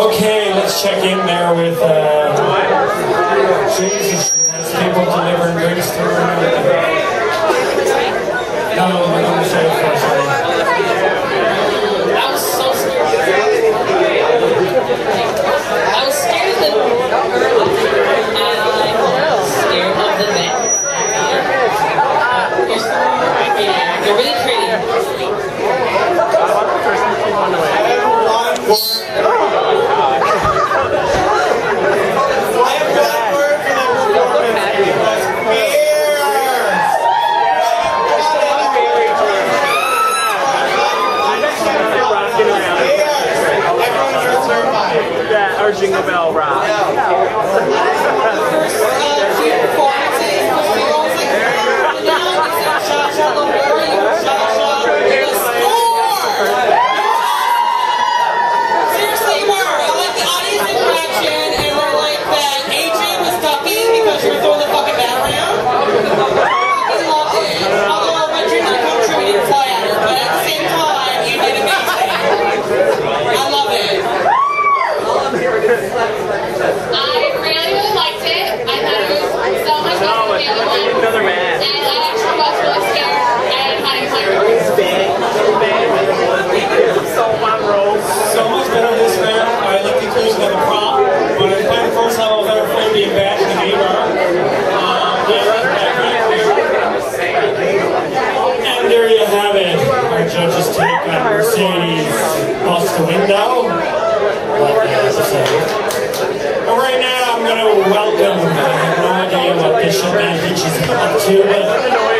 Okay, let's check in there with uh, Jesus. People delivering drinks to her. No, we're going to say it first. I was so scared. I was scared of the early. I was scared of the men. Yeah, they're really pretty. I have got word for the performance because Everyone should survive. Yeah, or Jingle Bell Rock. Seriously, you were. I like the audience interaction, and I like that AJ was ducking because you were throwing the fucking bat around. I loved it. Although my dream didn't come true, you didn't fly at her, but at the same time, you did amazing. I love it. I really, really liked it. I thought it was so than the other one. Another man. And I actually was really scared and had anxiety. Bang, bang. So one roll. So much better this man. I like the inclusion of the prop. When I played the first time, I was ever afraid of bad in the yeah, and there you have it. Our judges take on Mercedes bust the window. But, uh, said, and right now, I'm going to welcome, idea what Bishop Mandich is up to, uh,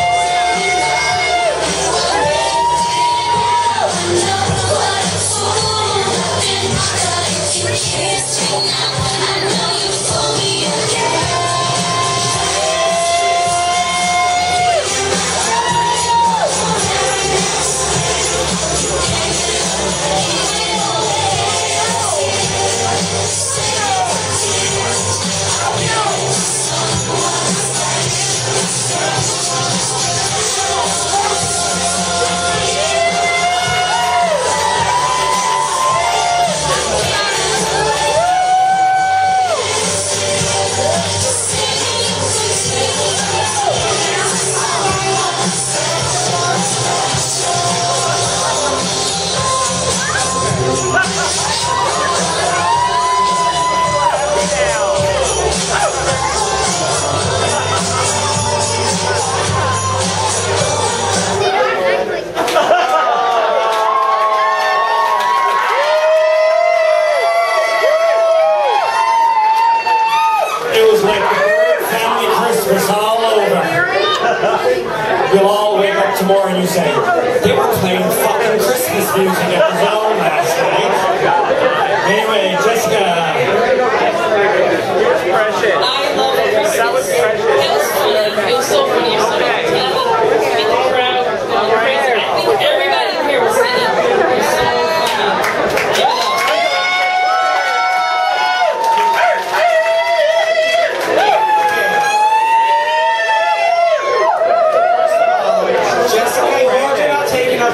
You'll all wake up tomorrow and you say, they were playing fucking Christmas music at the zone last night. Anyway, Jessica, Precious. I love Christmas. That was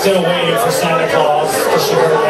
still waiting for Santa Claus because she heard